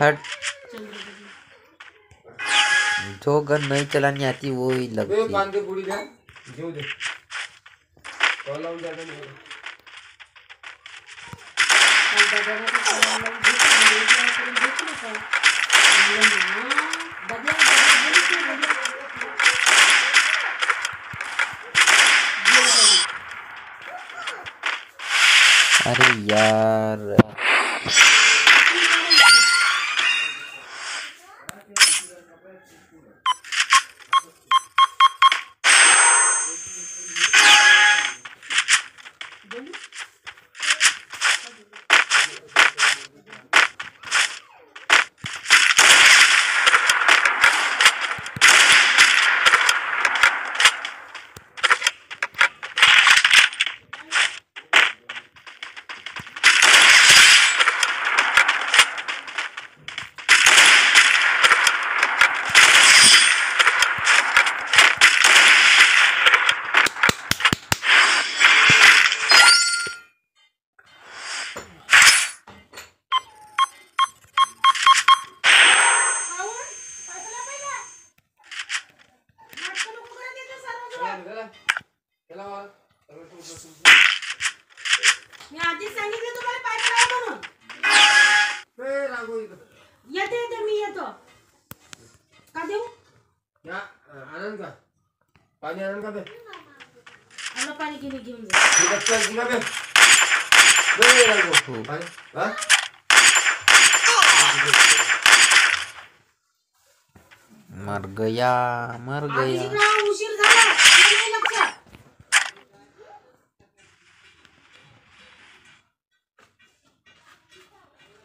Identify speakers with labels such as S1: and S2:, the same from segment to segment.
S1: हट। जो गन नहीं चलानी आती वो ही लगती
S2: बाँध दे
S3: मी आधीच सांगितलं तुम्हाला पाय पडावं म्हणून
S2: ए, रांगोळी कर.
S3: येते येते मी येतो का देऊ?
S2: या, आनंद का? पाणी आनंद का बे
S3: आलं पाणी घेणे घेऊन जा
S2: हे बच्चा की का बे बे, रांगो. पाणी हा?
S1: मर गया मर गया।
S3: उशीर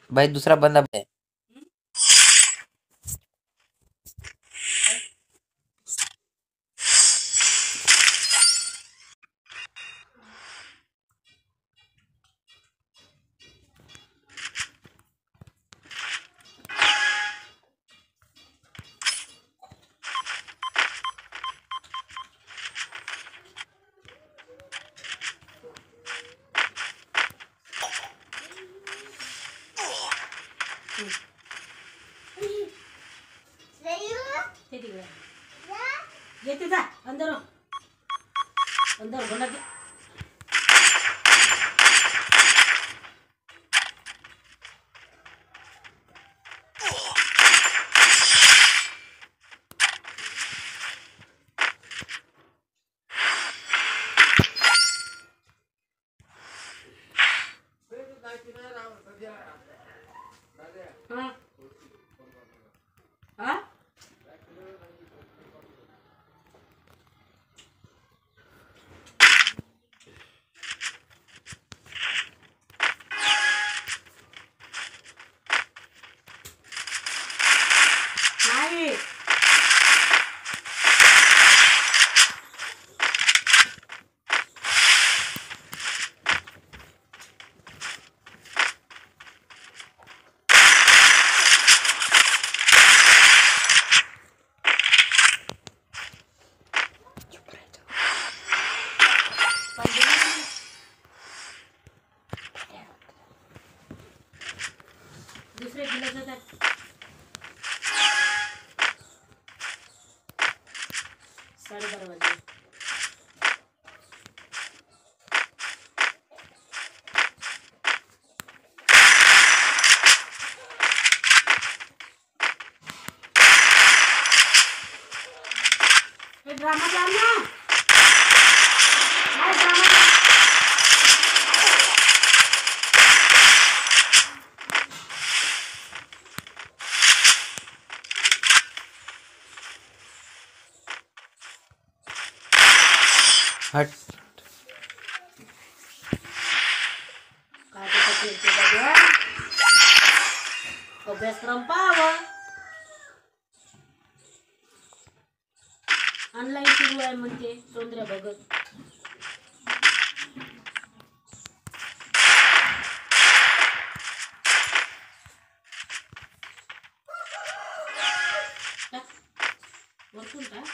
S1: भाई दूसरा बंदा है।
S3: जा अंदर. अंदर हाँ नाही दुसरे गिलास होतात साडेबारा वाजले ड्रामा चाल
S1: हट
S3: काय त्याचं फिरते दादा अभ्यासक्रम पाहावा ऑनलाईन सुरू आहे म्हणते सौंदर्य भगत टाक. वरतून टाक